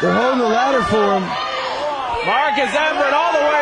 They're holding the ladder for him. Marcus Everett all the way